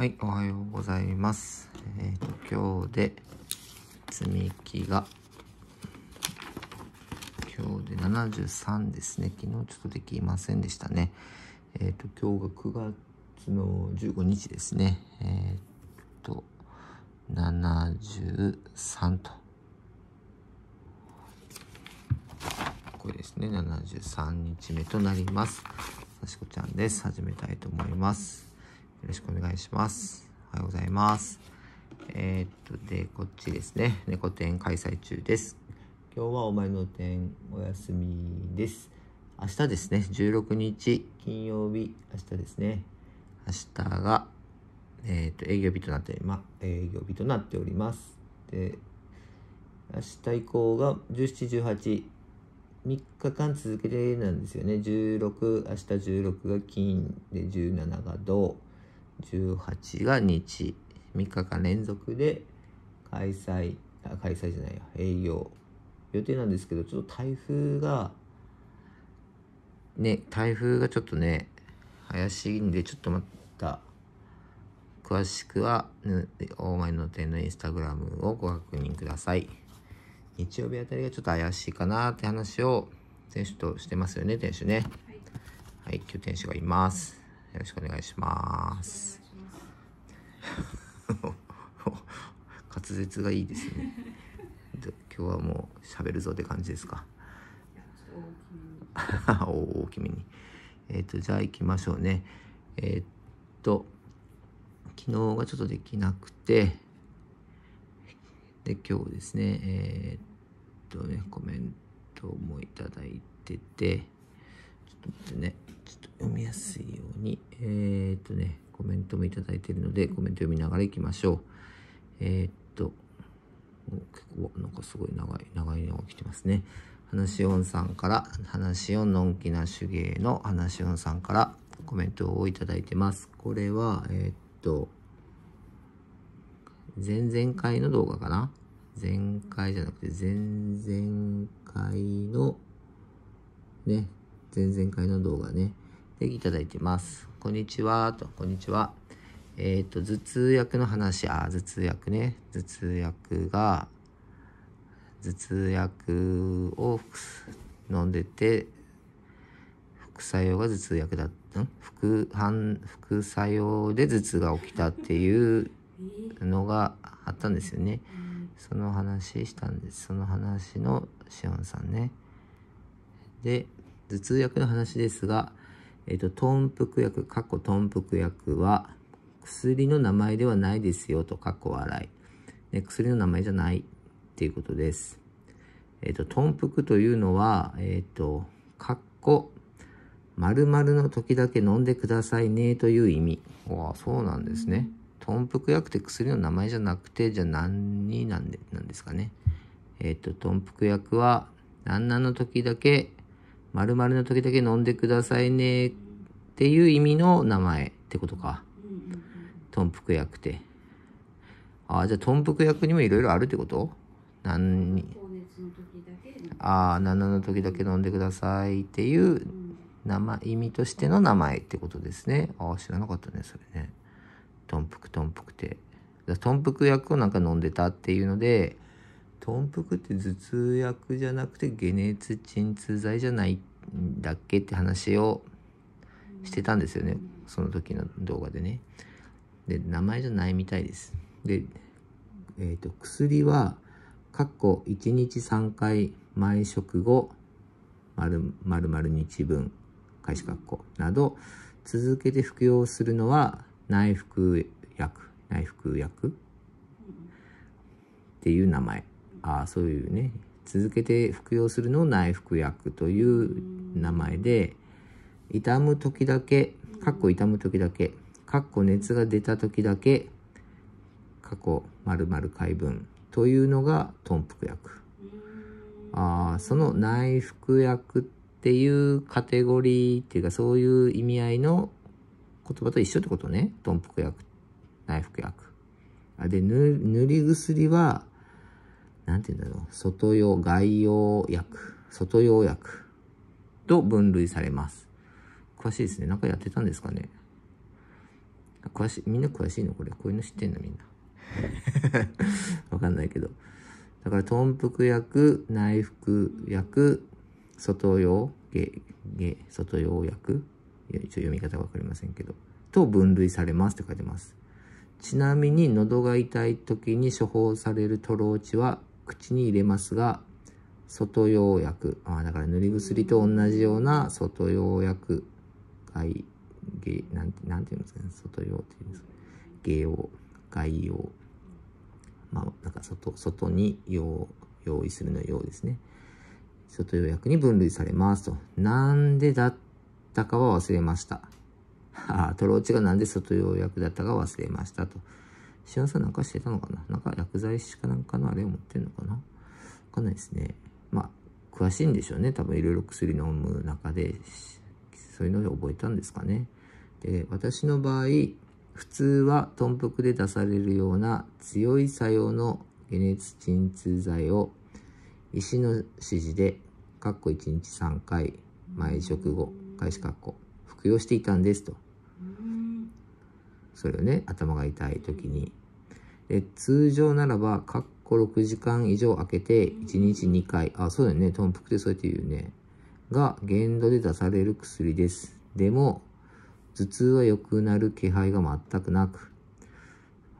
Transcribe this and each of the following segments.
はい、おはようございます。えっ、と、今日で積み木が、今日で73ですね。昨日ちょっとできませんでしたね。えっ、と、今日が9月の15日ですね。えっ、と、73と。これですね。73日目となります。さしこちゃんです。始めたいと思います。よろしくお願いします。おはようございます。えー、っと、で、こっちですね。猫展開催中です。今日はお前の展お休みです。明日ですね。16日金曜日、明日ですね。明日が、えー、っと、営業日となって、ま、営業日となっております。で、明日以降が17、18、3日間続けてなんですよね。16、明日16が金で17が銅。18が日3日間連続で開催あ開催じゃないよ営業予定なんですけどちょっと台風がね台風がちょっとね怪しいんでちょっと待った。詳しくは大前の店のインスタグラムをご確認ください。日曜日あたりがちょっと怪しいかなって話を選手としてますよね。店主ねはい今日店主がいます。よろしくお願いします。滑舌がいいですね。で今日はもう喋るぞって感じですか？大きめに。えっ、と、じゃあ行きましょうね。えっ、と、昨日がちょっとできなくて、で、今日ですね、えっとね、コメントもいただいてて、ちょっと待ってね、読みやすいように、えー、っとね、コメントもいただいているので、コメント読みながらいきましょう。えー、っと、結構、なんかすごい長い、長いのが来てますね。話音さんから、話音のんきな手芸の話音さんからコメントをいただいてます。これは、えー、っと、前々回の動画かな？前回じゃなくて、前々回の、ね、前々回の動画ね、でいただいてます。こんにちは、と、こんにちは。えっ、と、頭痛薬の話、あ、頭痛薬ね。頭痛薬が、頭痛薬を飲んでて、副作用が頭痛薬だった、副反、副作用で頭痛が起きたっていうのがあったんですよね。その話したんです。その話のしおんさんね。で、頭痛薬の話ですが、えっ、と、豚腹薬、過去豚腹薬は、薬の名前ではないですよと、過去笑い。ね、薬の名前じゃないっていうことです。えっ、と、豚腹というのは、えっ、と、過去、〇〇の時だけ飲んでくださいねという意味。わあ、そうなんですね。豚腹薬って薬の名前じゃなくて、じゃあ何になんで、なんですかね。えっ、と、豚腹薬は、何々の時だけ、〇〇の時だけ飲んでくださいねっていう意味の名前ってことか。豚腹薬って。ああ、じゃあ豚腹薬にもいろいろあるってこと？何に？ああ、7の時だけ飲んでくださいっていう名前、意味としての名前ってことですね。ああ、知らなかったね、それね。豚腹、豚腹って。豚腹薬をなんか飲んでたっていうので、豚腹って頭痛薬じゃなくて解熱鎮痛剤じゃないんだっけって話をしてたんですよね。その時の動画でね。で、名前じゃないみたいです。で、えっ、と、薬は、括弧1日3回毎食後、丸々日分、開始括弧など、続けて服用するのは内服薬、内服薬っていう名前。ああ、そういうね、続けて服用するのを内服薬という名前で、痛む時だけ、かっこ痛む時だけ、かっこ熱が出た時だけ、過去回分というのが豚腹薬。ああ、その内服薬っていうカテゴリーっていうかそういう意味合いの言葉と一緒ってことね。豚腹薬、内服薬。あで、塗り薬は、なんて言うんだろう。外用、外用薬。外用薬と分類されます。詳しいですね。なんかやってたんですかね。詳しい、みんな詳しいの？これ。こういうの知ってんのみんな。わかんないけど。だから、豚腹薬、内服薬、外用、下、下、外用薬。いや一応読み方わかりませんけど。と分類されますって書いてます。ちなみに、喉が痛い時に処方されるトローチは口に入れますが、外用薬。あ、だから塗り薬と同じような外用薬。外、下、なんて、なんていうんですかね。外用っていうんですか。下用、外用。まあ、なんか外、外に用、用意するのようですね。外用薬に分類されますと。なんでだったかは忘れました。ああ、トローチがなんで外用薬だったか忘れましたと。幸せなんかしてたのかな？なんか薬剤師かなんかのあれを持ってんのかな？わかんないですね。まあ、詳しいんでしょうね。多分いろいろ薬飲む中で、そういうので覚えたんですかね。で、私の場合、普通は豚腹で出されるような強い作用の解熱鎮痛剤を医師の指示で、かっこ1日3回、毎食後、開始かっこ、服用していたんですと。それをね、頭が痛い時に。で、通常ならば、かっこ6時間以上空けて、1日2回、あ、そうだよね、豚腹でそうやって言うね。が、限度で出される薬です。でも、頭痛は良くなる気配が全くなく、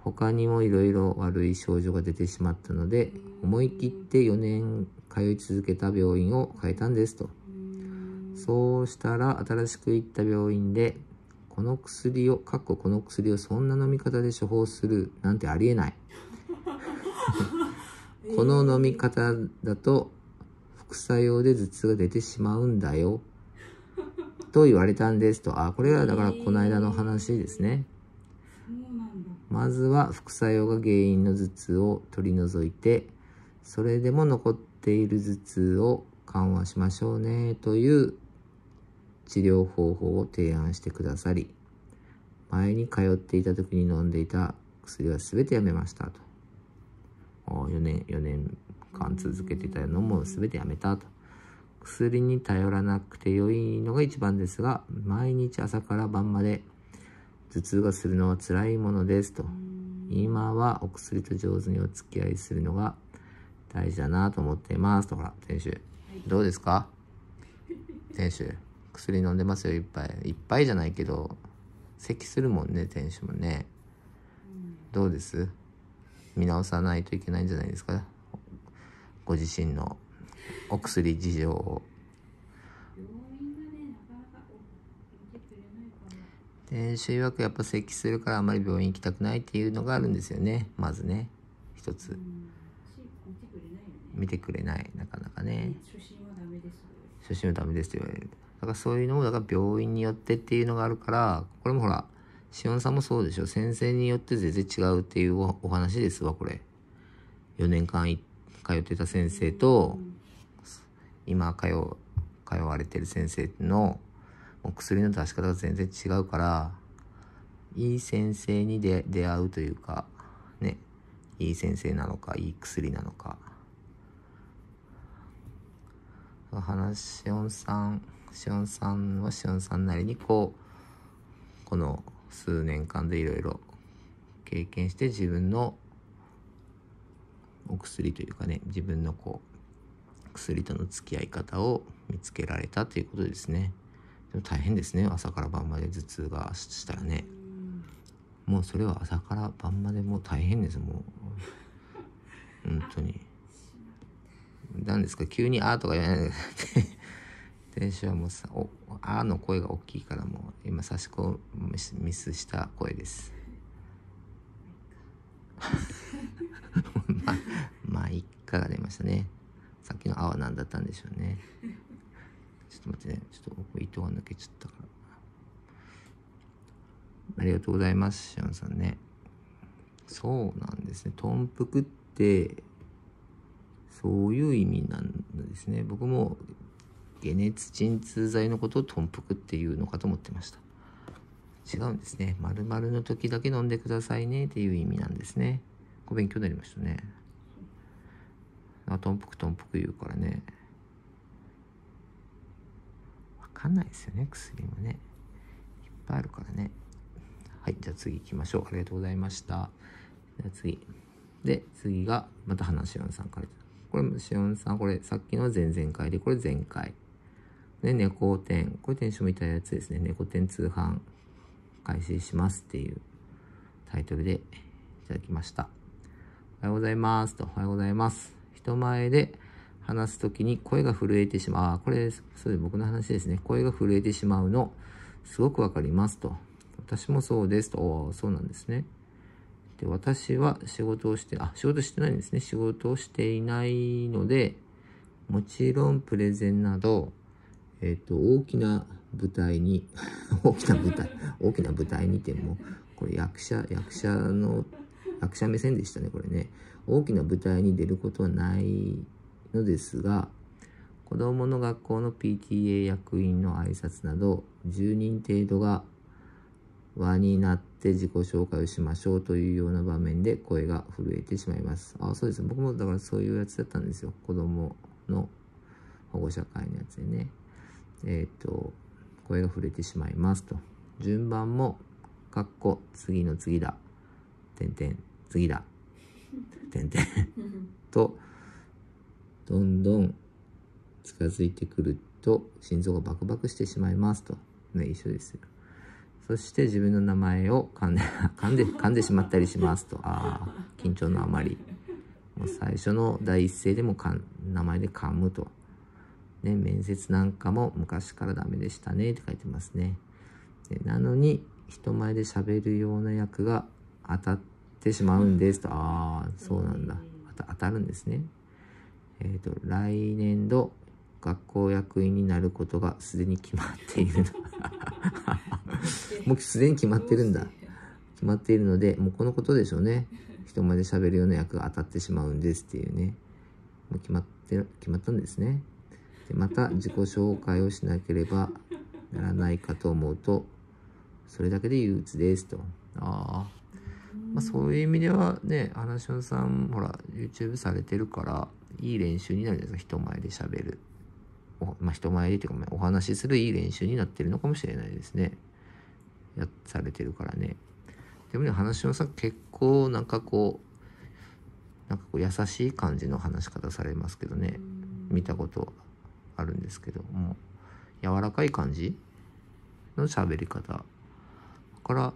他にもいろいろ悪い症状が出てしまったので、思い切って4年通い続けた病院を変えたんですと。そうしたら、新しく行った病院で、この薬を、かっここの薬をそんな飲み方で処方するなんてありえない。この飲み方だと副作用で頭痛が出てしまうんだよ。と言われたんですと。あ、これはだからこの間の話ですね。まずは副作用が原因の頭痛を取り除いて、それでも残っている頭痛を緩和しましょうねという治療方法を提案してくださり、前に通っていた時に飲んでいた薬は全てやめましたと。4年、4年間続けていたのも全てやめたと。薬に頼らなくて良いのが一番ですが、毎日朝から晩まで頭痛がするのは辛いものですと。今はお薬と上手にお付き合いするのが大事だなと思っています。とほら、店主。どうですか？店主。薬飲んでますよ、いっぱい。いっぱいじゃないけど、咳するもんね、店主もね。どうです？見直さないといけないんじゃないですか？ご自身のお薬事情を。店主曰くやっぱ咳するからあまり病院行きたくないっていうのがあるんですよね。まずね。一つ。見てくれない。なかなかね。初心はダメですって言われる。だからそういうのも、だから病院によってっていうのがあるから、これもほら、しおんさんもそうでしょ。先生によって全然違うっていうお話ですわ、これ。4年間通ってた先生と、今通、通われてる先生のもう薬の出し方が全然違うから、いい先生に出会うというか、ね、いい先生なのか、いい薬なのか。話しおんさん、しおんさんはしおんさんなりにこう、この数年間でいろいろ経験して自分のお薬というかね、自分のこう、薬との付き合い方を見つけられたということですね。でも大変ですね。朝から晩まで頭痛がしたらね。もうそれは朝から晩までもう大変です。もう本当に。何ですか？急に「あ」とか言わないで店主はもうさ「おあ」の声が大きいからもう今差し込みミスした声です まあまあ一家が出ましたねさっきの「あ」は何だったんでしょうねちょっと待ってね。ちょっと糸が抜けちゃったから。ありがとうございます、しおんさんね。そうなんですね。豚腹って、そういう意味なんですね。僕も解熱鎮痛剤のことを豚腹っていうのかと思ってました。違うんですね。〇〇の時だけ飲んでくださいねっていう意味なんですね。ご勉強になりましたね。あ、豚腹豚腹言うからねわ。かんないですよね薬もねいっぱいあるからねはい、じゃあ次行きましょう。ありがとうございました。じゃあ次。で、次が、また花しおんさんから。これも、しおんさん、これ、さっきの前々回で、これ前回。で、猫店。これ店主もいたやつですね。猫店通販開始しますっていうタイトルでいただきました。おはようございます。と、おはようございます。人前で話すときに声が震えてしまう。これ、そういう僕の話ですね。声が震えてしまうの、すごくわかりますと。私もそうですと。おそうなんですね。で、私は仕事をして、あ、仕事してないんですね。仕事をしていないので、もちろんプレゼンなど、えっ、と、大きな舞台に、大きな舞台、大きな舞台にても、これ役者、役者の、役者目線でしたね、これね。大きな舞台に出ることはないのですが、子供の学校の PTA 役員の挨拶など、10人程度が輪になって自己紹介をしましょうというような場面で声が震えてしまいます。あ、そうです。僕もだからそういうやつだったんですよ。子供の保護者会のやつでね。えっ、と、声が震えてしまいますと。順番も、かっこ、次の次だ。点々、次だ。点々。と、どんどん近づいてくると、心臓がバクバクしてしまいますと。ね、一緒ですよ。そして自分の名前を噛んで、噛んで、噛んでしまったりしますと。ああ、緊張のあまり。もう最初の第一声でもかん名前で噛むと。ね、面接なんかも昔からダメでしたねって書いてますね。でなのに、人前で喋るような役が当たってしまうんですと。ああ、そうなんだ。当た当たるんですね。えっ、と、来年度、学校役員になることがすでに決まっているの。もうすでに決まってるんだ。決まっているので、もうこのことでしょうね。人前で喋るような役が当たってしまうんですっていうね。もう決まって、決まったんですね。また自己紹介をしなければならないかと思うと、それだけで憂鬱ですと。ああ。まあそういう意味ではね、花塩さん、ほら、YouTube されてるから、いい練習になるじゃないですか、人前で喋る。おまあ、人前でっていうか、お話しするいい練習になってるのかもしれないですね。やされてるからね。でもね、話のさ、結構なんかこう、なんかこう優しい感じの話し方されますけどね。見たことあるんですけども、柔らかい感じの喋り方。から、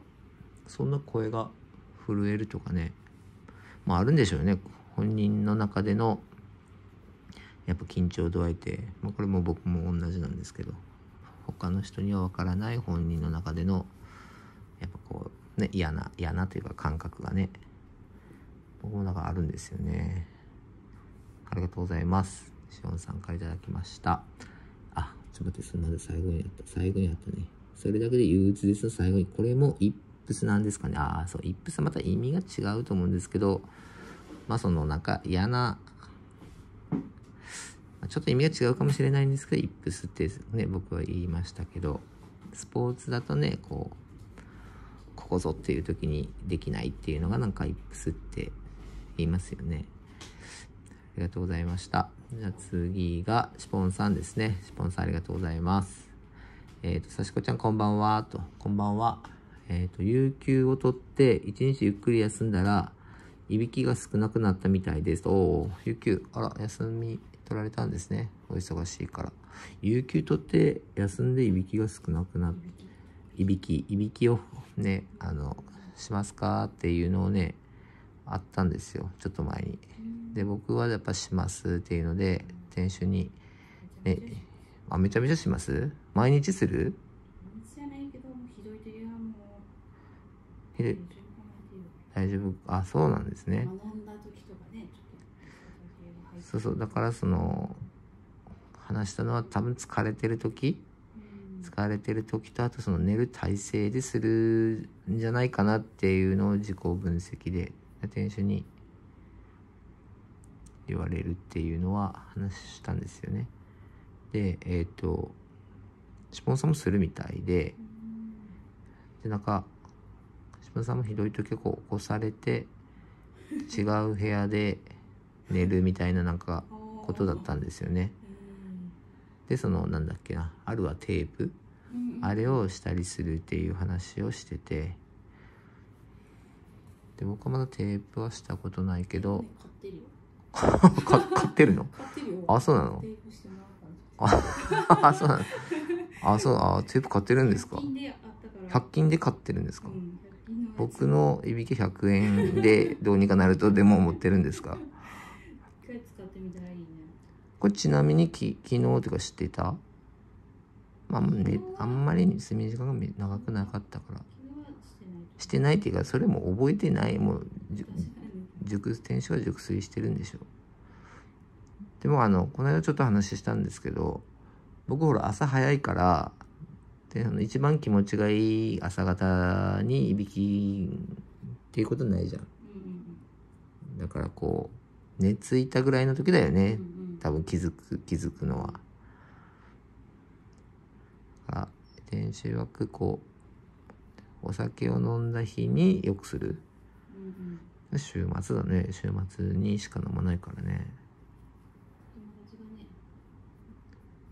そんな声が震えるとかね。まああるんでしょうね。本人の中での、やっぱ緊張度合いって、まあ、これも僕も同じなんですけど、他の人にはわからない本人の中でのやっぱこうね嫌な嫌なというか感覚がね僕もなんかあるんですよねありがとうございますしおんさんからいただきました。あちょっと待ってそのまず最後にあった。最後にあったね。それだけで憂鬱です。最後に。これもイップスなんですかね。ああそう。イップスはまた意味が違うと思うんですけどまあそのなんか嫌なちょっと意味が違うかもしれないんですけど、イップスってね、僕は言いましたけど、スポーツだとね、こう、ここぞっていう時にできないっていうのがなんかイップスって言いますよね。ありがとうございました。じゃあ次が、シポンさんですね。シポンさんありがとうございます。えっ、と、さしこちゃんこんばんは、と。こんばんは。えっ、と、有給を取って一日ゆっくり休んだら、いびきが少なくなったみたいです。おお、有給、あら、休み取られたんですね。お忙しいから。有給取って休んでいびきが少なくなっいびき、いびきをね、あの、しますか？っていうのをね、あったんですよ。ちょっと前に。で、僕はやっぱしますっていうので、店主に、ね、あ、めちゃめちゃします？毎日する？大丈夫あ、そうなんですね。そうそう、だからその、話したのは多分疲れてる時疲れてる時とあとその寝る体勢でするんじゃないかなっていうのを自己分析で店主に言われるっていうのは話したんですよね。で、えっ、と、シポンさんもするみたいで、で、なんか、シポンさんもひどい時はこう起こされて、違う部屋で寝るみたいななんかことだったんですよね。で、その、なんだっけな、あるはテープあれをしたりするっていう話をしてて、で僕はまだテープはしたことないけど 買ってるの？あそうなの？あそうなの？あそうあテープ買ってるんですか？100均であったから。100均で買ってるんですか、うん100均のやつ。僕のいびき100円でどうにかなるとでも思ってるんですか？これちなみにき昨日というか知ってた？まあ、ね、あんまり睡眠時間がめ長くなかったから。してないっていうかそれも覚えてない。もう熟天使は熟睡してるんでしょでもあのこの間ちょっと話したんですけど僕ほら朝早いからであの一番気持ちがいい朝方にいびきっていうことないじゃん。だからこう寝ついたぐらいの時だよね。多分気づく気づくのは。あ天使枠こうお酒を飲んだ日によくする週末だね。週末にしか飲まないからね。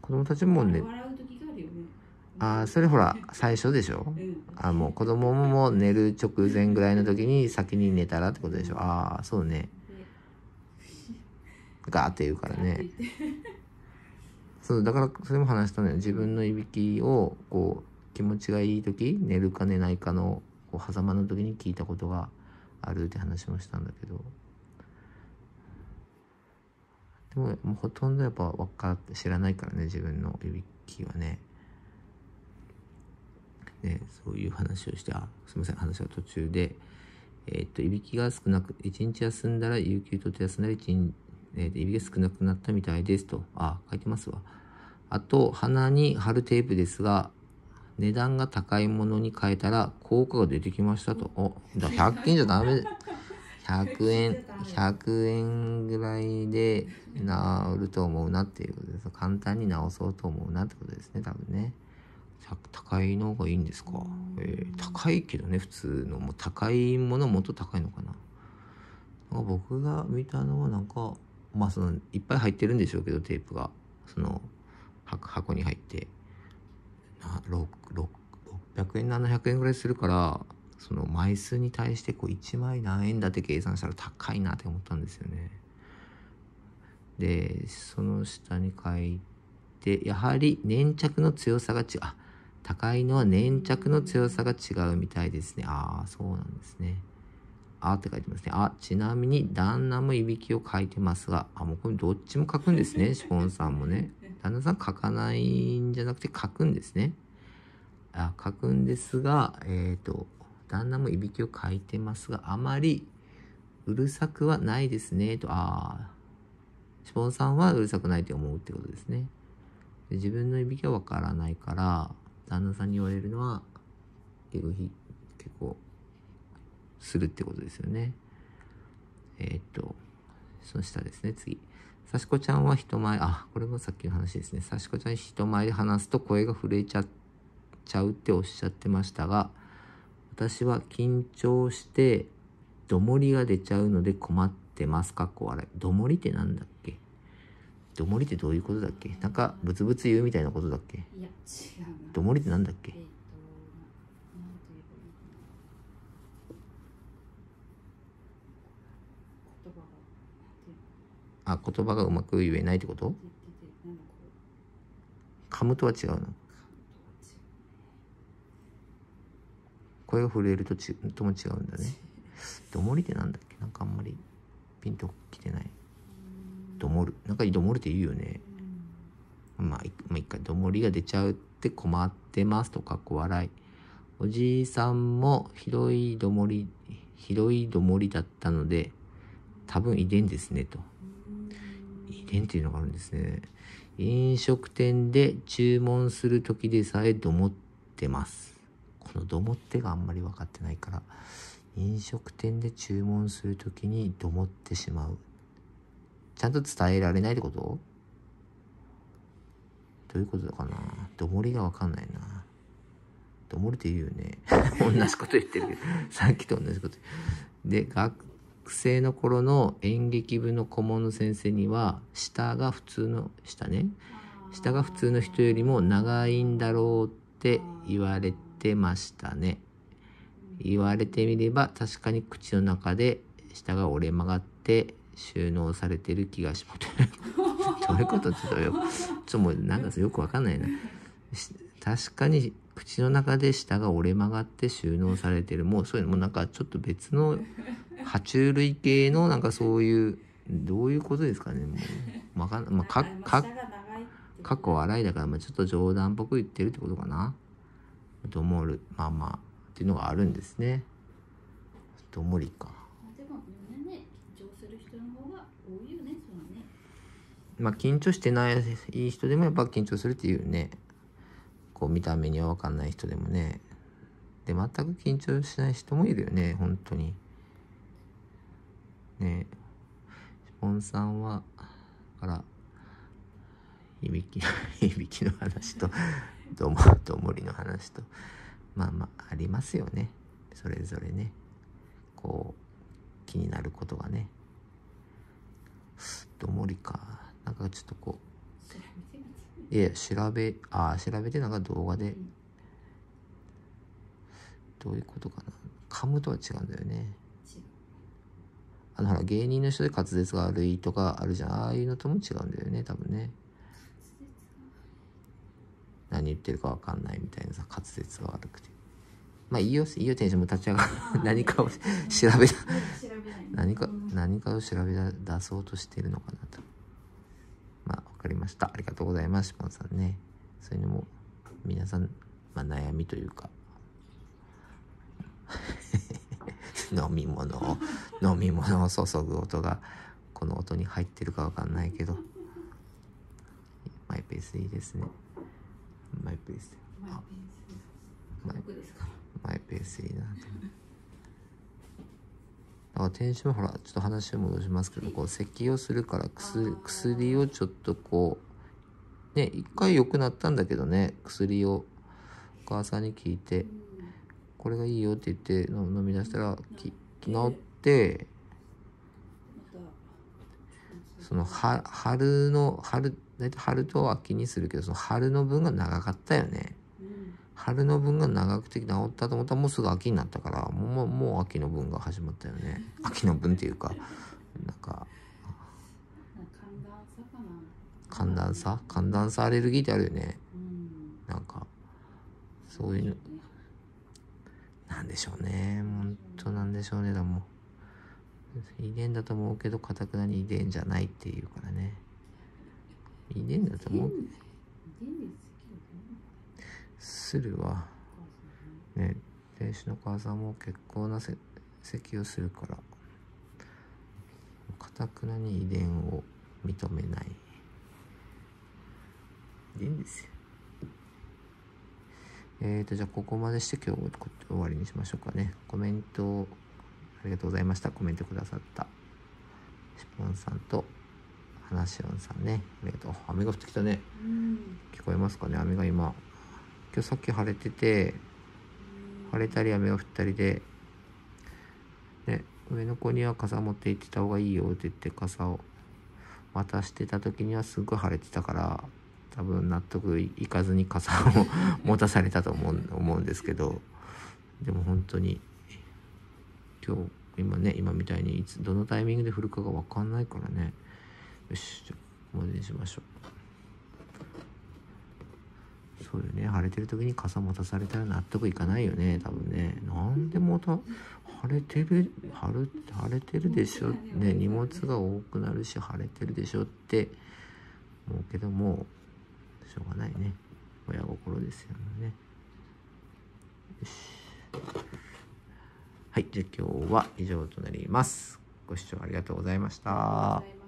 子供たちもね。笑う時がああーそれほら最初でしょ？うん。あもう子供も寝る直前ぐらいの時に先に寝たらってことでしょ？ああそうね。でガーって言うからね。そうだからそれも話したのよ。自分のいびきをこう気持ちがいい時寝るか寝ないかのこう狭間の時に聞いたことがあるって話もしたんだけどでももうほとんどやっぱ分かって知らないからね自分のいびきはねねそういう話をしてあすみません話は途中でえっといびきが少なく1日休んだら有給取って休んだら1日えーといびきが少なくなったみたいですと。あ、書いてますわ。あと、鼻に貼るテープですが、値段が高いものに変えたら効果が出てきましたと。お、だ100均じゃダメ。100円、100円ぐらいで治ると思うなっていうことです。簡単に治そうと思うなってことですね、多分ね。高いのがいいんですか。えー高いけどね、普通の。もう高いものもっと高いのかな。なんか僕が見たのはなんかまあそのいっぱい入ってるんでしょうけどテープがその箱に入ってな600円700円ぐらいするからその枚数に対してこう1枚何円だって計算したら高いなって思ったんですよね。でその下に書いてやはり粘着の強さが違うあ高いのは粘着の強さが違うみたいですねああそうなんですね。あって書いてますね。あ、ちなみに旦那もいびきを書いてますが、あ、もうこれどっちも書くんですね。シフォンさんもね。旦那さん書かないんじゃなくて書くんですね。あ、書くんですが、えっ、と、旦那もいびきを書いてますが、あまりうるさくはないですね。と、あシフォンさんはうるさくないと思うってことですね。で自分のいびきはわからないから、旦那さんに言われるのは、結構ひ結構するってことですよね。えーっと、その下ですね、次。さしこちゃんは人前、あ、これもさっきの話ですね。さしこちゃん人前で話すと声が震えちゃちゃうっておっしゃってましたが、私は緊張して、どもりが出ちゃうので困ってます。かっこ笑い。どもりってなんだっけ？どもりってどういうことだっけ？なんか、ブツブツ言うみたいなことだっけ？いや違うなどもりってなんだっけ？えっ、となんて言えばいいのかな言葉がなんていうのあ、言葉がうまく言えないってこと？出ててなんだこう噛むとは違うの？声が震えるとちとも違うんだね。どもりってなんだっけ？なんかあんまりピンときてない。どもる。なんかどもるって言うよね。まあ、まあ、一回どもりが出ちゃうって困ってますとかっこ笑い。おじいさんもひどいどもり、ひどいどもりだったので、多分遺伝ですねと。遺伝っていうのがあるんですね。飲食店で注文する時でさえどもってます。このどもってがあんまり分かってないから、飲食店で注文する時にどもってしまう。ちゃんと伝えられないってこと？どういうことかな？どもりが分かんないな。どもりって言うよね。同じこと言ってるけど、さっきと同じこと。で、学生の頃の演劇部の顧問の先生には、下が普通の、下ね。下が普通の人よりも長いんだろうって言われてましたね。言われてみれば確かに口の中で下が折れ曲がって収納されてる気がします。どういうこと？ちょっとよ、ちょっともうなんかよくわかんないな。確かに口の中で下が折れ曲がって収納されてる。もうそういうのもなんかちょっと別の爬虫類系のなんかそういう、どういうことですかね。もう。まあ、か、あまあか下、が長いって過去笑いだから、まあ、ちょっと冗談っぽく言ってるってことかな。と思う？まあまあ、っていうのがあるんですね。ともりか。まあでもみんなね緊張する人の方が多いよねそのねまあ緊張してないいい人でもやっぱ緊張するっていうねこう見た目には分かんない人でもね。で全く緊張しない人もいるよね本当に。ね。シポンさんはあらいびきいび きの話と どもどもりの話とまあまあありますよね。それぞれね。こう気になることがね。どもりか。なんかちょっとこ調べてみてういや調べああ調べてなんか動画で。どういうことかな。噛むとは違うんだよね。あのほら芸人の人で滑舌が悪いとかあるじゃん。ああいうのとも違うんだよね多分ね。何言ってるか分かんないみたいなさ滑舌が悪くて。まあいいよいいよ店主も立ち上がる。何かを調べ何かうん。何かを調べ出そうとしてるのかなとかりました。ありがとうございます。シポンさんね。そういうのも皆さん、まあ、悩みというか。飲み物を飲み物を注ぐ音がこの音に入ってるかわかんないけど。マイペースでいいですね。マイペース。でマイペース。マイペース。いいな。と思うだから店主もほらちょっと話を戻しますけどこう咳をするから薬薬をちょっとこうね一回良くなったんだけどね薬をお母さんに聞いてこれがいいよって言っての飲み出したらき治ってまそのは春の春大体春と秋にするけどその春の分が長かったよね春の分が長くて治ったと思ったらもうすぐ秋になったからもうもう秋の分が始まったよね。秋の分っていうかなんか寒暖差寒暖差寒暖差アレルギーってあるよね。うん。なんかそういうの。なんでしょうね。本当なんでしょうね。だもん遺伝だと思うけどかたくなに遺伝じゃないっていうからね。遺伝だと思う。遺伝で咳を出るのするわ。ね店主の母さんも結構なせ咳をするから。かたくなに遺伝を認めない。遺伝ですよ。えーとじゃあここまでして今日こ終わりにしましょうかね。コメントありがとうございました。コメントくださった。しぽんさんと話しおんさんね。ありがとう。雨が降ってきたね。うん。聞こえますかね。雨が今今日さっき晴れてて晴れたり雨が降ったりで、ね、上の子には傘持って行ってた方がいいよって言って傘を渡してた時にはすごい晴れてたから多分納得いかずに傘を 持たされたと思う思うんですけどでも本当に今日今ね今みたいにいつどのタイミングで降るかが分かんないからね。よしじゃあここまでにしましょう。そうよね。晴れてる時に傘持たされたら納得いかないよね。多分ね。なんでまた晴れてる晴れ晴れてるでしょ。ね。荷物が多くなるし晴れてるでしょって。思うけどもしょうがないね。親心ですよね。よし。はい。じゃあ今日は以上となります。ご視聴ありがとうございました